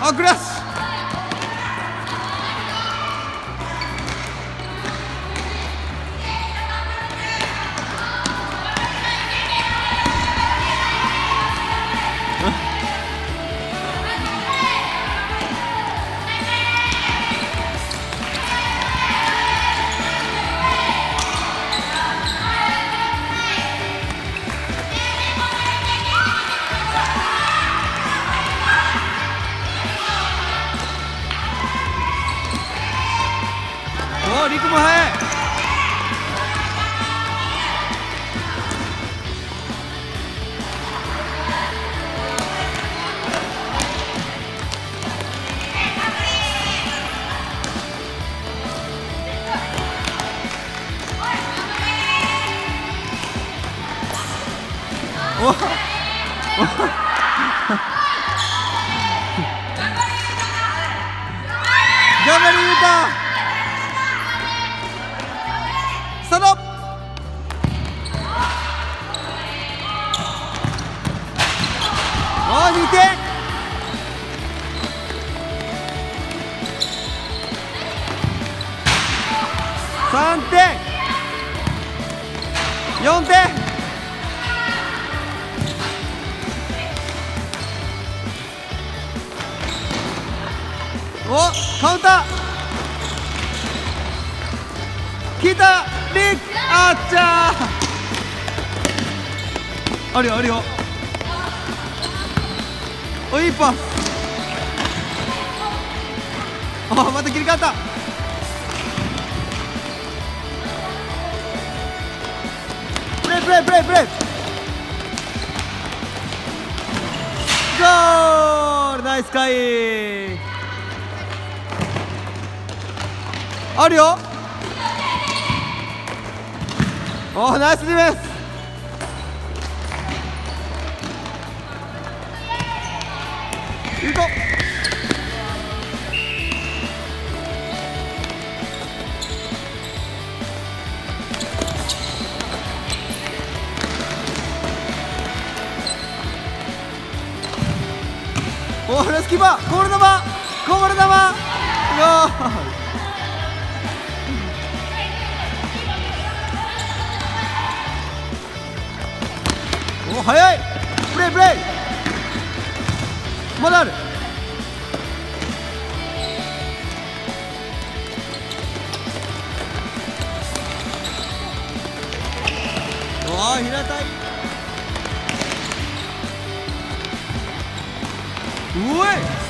あグリクも速いおっ。頑張れゆうたおー2点。3点4点。おカウンター。来たリックあっちゃー。あるよあるよ。おいいパスあまた切り替わった。プレイプレイプレイプレイゴールナイスカイ。あるよ。おーナイスディフェンス。行こうおーナイスキーパーゴール球ゴール球ゴールお早い。プレイプレイ。まだある。おお平たい。うえ